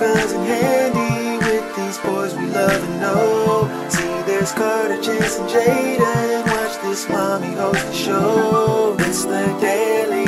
kinds and handy with these boys we love and know. See, there's Carter, Chance, and Jaiden. Watch this mommy host the show. It's the Daily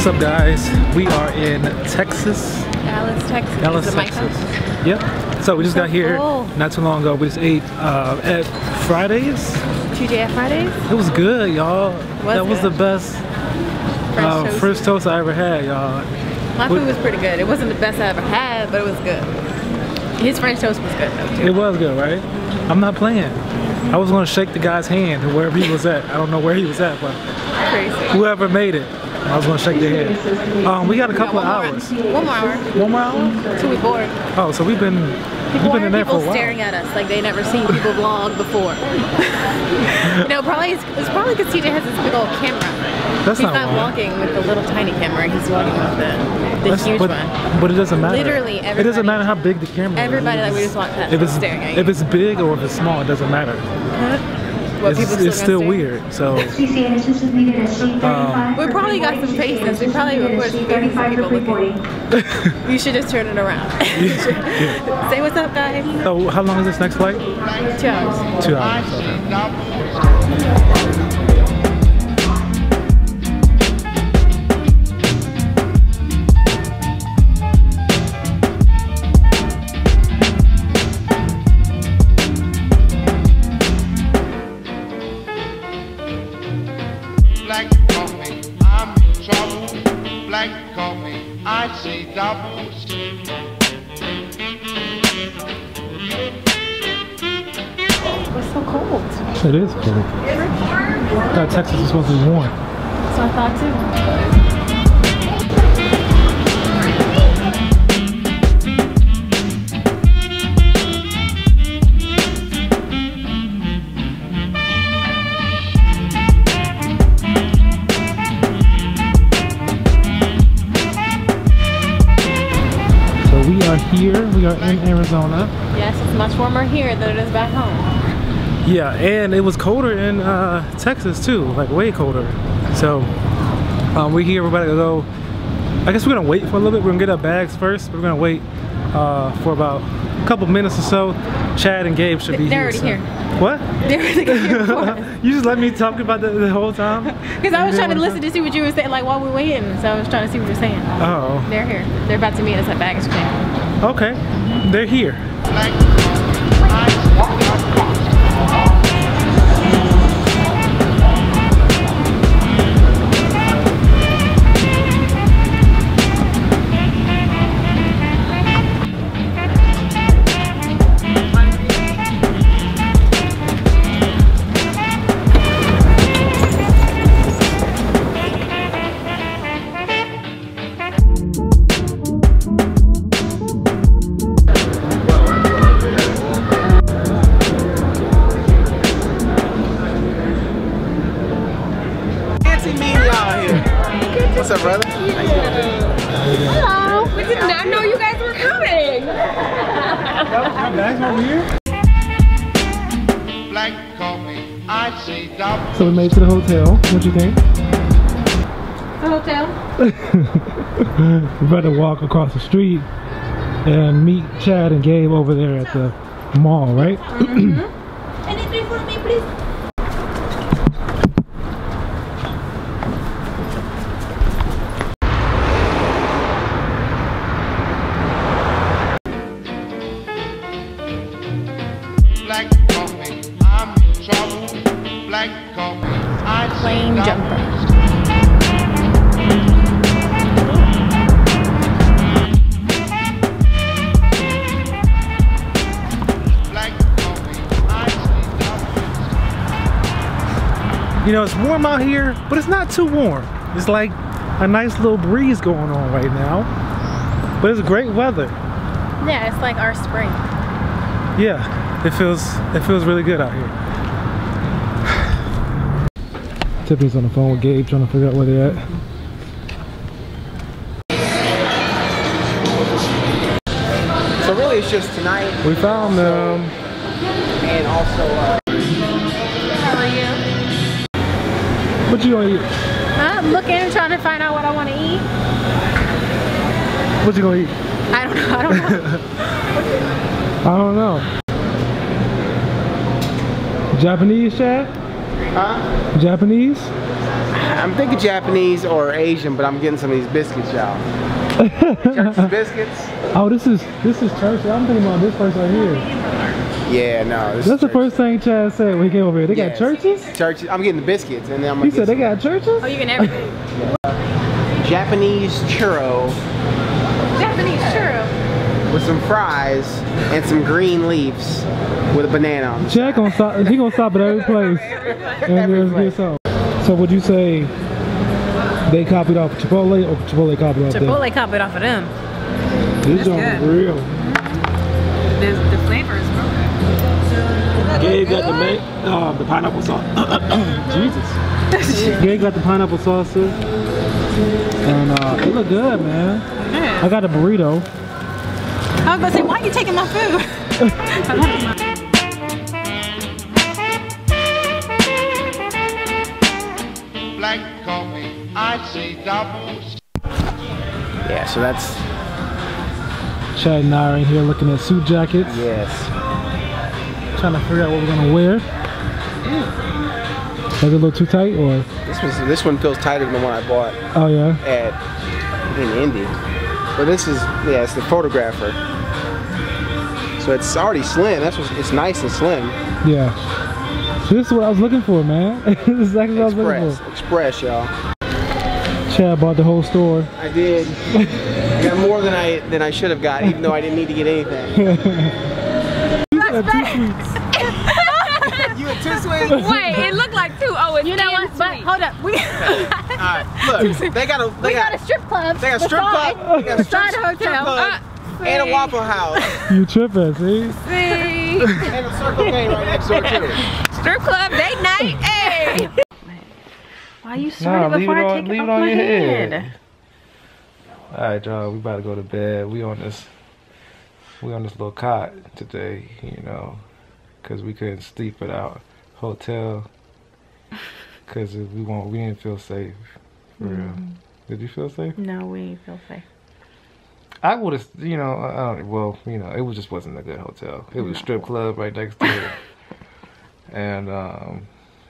What's up, guys? We are in Texas, Dallas, Texas. Dallas, Is it my Texas. Yep. So we just So got here cool. not too long ago. We just ate uh, at Fridays. TGI Fridays. It was good, y'all. That was good. the best French uh, toast. first toast I ever had, y'all. My food was pretty good. It wasn't the best I ever had, but it was good. His French toast was good though too. It was good, right? I'm not playing. I was gonna shake the guy's hand wherever he was at. I don't know where he was at, but Crazy. whoever made it, I was gonna shake their hand. Um, we got a couple of hours. More, one more hour. One more hour? Till we bored. Oh, so we've been we've Why are people staring at us like they never seen people vlog before? no, probably it's, it's probably because TJ has this big old camera. That's he's not not, walking with the little tiny camera. He's walking with the, the That's- huge but, one. but it doesn't matter. Literally It doesn't matter how big the camera is. everybody that we just walked past if it's, staring at If it's big or if it's small, it doesn't matter. What, it's people it's gonna still stare? weird. So CC Anderson is needed at sheet 35. We probably got some faces. We probably recorded some faces of people looking. You should just turn it around. Say what's up, guys. so how long is this next flight? Two hours. Two hours. Okay. It is cold. I thought Texas was supposed to be warm. So I thought too. So we are here. We are in Arizona. Yes, it's much warmer here than it is back home. Yeah, and it was colder in uh, Texas too, like way colder. So um, we're here. We're about to go. I guess we're gonna wait for a little bit. We're gonna get our bags first. We're gonna wait uh, for about a couple minutes or so. Chad and Gabe should be here. They're here. already soon. here. What? They're already here you just let me talk about that the whole time? Because I was trying to listen to see what you were saying, like while we were waiting. So I was trying to see what you were saying. Oh, They're here. They're about to meet us at baggage claim. okay. They're here. Black Bags over here. Black coffee, I see. So we made it to the hotel. What you think? The hotel? We're about walk across the street and meet Chad and Gabe over there at the mall, right? Anything You know, it's warm out here, but it's not too warm. It's like a nice little breeze going on right now. But it's great weather. Yeah, it's like our spring. Yeah, it feels it feels really good out here. Tiffany's on the phone with Gabe trying to figure out where they're at. So really, it's just tonight We found them. and also. Uh, What you gonna eat? I'm looking and trying to find out what I want to eat. What you gonna eat? I don't know. I don't know. I don't know. Japanese, Chad? huh? Japanese? I'm thinking Japanese or Asian, but I'm getting some of these biscuits, y'all. Church's biscuits? Oh, this is this is church. I'm thinking about this place right here. Yeah, no. This That's is the first thing Chad said when he came over here. They got churches? Churches. I'm getting the biscuits, and then I'm He gonna said get they got churches? oh, you can everything. some Japanese churro Japanese churro. with some fries and some green leaves with a banana on. it. Chad gonna stop. He gonna stop at every place and Every just place. get some. So would you say they copied off Chipotle or Chipotle copied off them? Chipotle copied off of them. This joint is real. Mm-hmm. The, the flavor is real Gabe got the ma- uh, the pineapple sauce. Jesus. Gabe got the pineapple sauce too. And uh, it look good, man. I got a burrito. I was gonna say, why are you taking my food? Black coffee, I see doubles. Yeah, so that's Chad and I are in here looking at suit jackets, yes. Trying to figure out what we're gonna wear. Is it a little too tight or? This was this one feels tighter than the one I bought Oh yeah. at in Indy. But this is yeah, it's the photographer. So it's already slim. That's what it's nice and slim. Yeah. This is what I was looking for, man. this is exactly what I was looking Express, express, y'all. Chad bought the whole store. I did. I got more than I than I should have got, even though I didn't need to get anything. Got two sweets. you had two sweets. Wait, it looked like two. Oh, it's You know what? But hold up. We, Alright, look, they got a they we got, got a strip club. they got a strip club, they got a strip, strip hotel. club, uh, and a Waffle House, You tripping, see? See, and a Circle K right next door too. strip club date night. Hey. Why you sweating leave before it I take leave it it off on my your head? head. All right, y'all. We about to go to bed. We on this. We on this little cot today, you know, cause we couldn't sleep at our hotel, cause we won't. We didn't feel safe. For real. Did you feel safe? No, we ain't feel safe. I would have, you know, uh, well, you know, it was just wasn't a good hotel. It was a strip club right next to it, and um,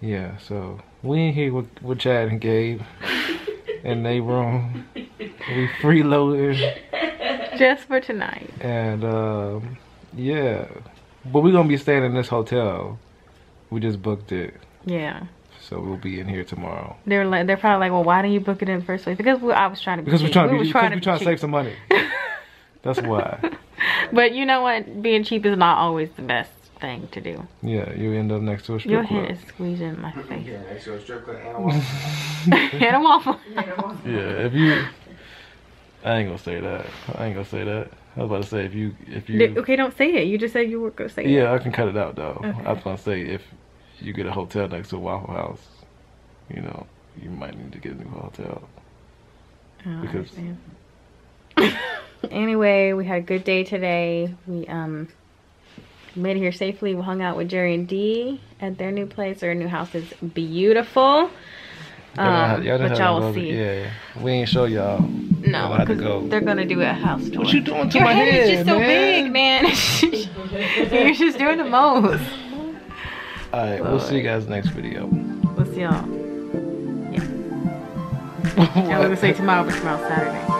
yeah. So we in here with, with Chad and Gabe in their room. We freeloading Just for tonight. and um, yeah, but we're gonna be staying in this hotel. We just booked it, Yeah. so we'll be in here tomorrow. They're like, they're probably like, well, why didn't you book it in the first place? Because we, I was trying to be Because we're trying to we be, was because we're be trying to save some money. That's why. But you know what? Being cheap is not always the best thing to do. Yeah, you end up next to a strip Your club. head is squeezing my face. Yeah, next to a strip club and a Waffle Hit a waffle. Yeah, if you, I ain't gonna say that. I ain't gonna say that. I was about to say if you, if you, Okay, don't say it. You just said you were gonna say it. yeah, I can cut it out though. I was gonna say if you get a hotel next to a Waffle House, you know, you might need to get a new hotel. I Because- understand. anyway, we had a good day today. We um made it here safely. We hung out with Jerry and Dee at their new place. Their new house is beautiful. Y'all Um, just but y'all will see. Yeah, we ain't show y'all No, I'll have go. they're gonna do a house tour. What you doing to Your my head, head, is just so man? big, man. You're just doing the most. All right, we'll see you guys next video. We'll see y'all. Yeah. I was gonna say tomorrow, but tomorrow's Saturday.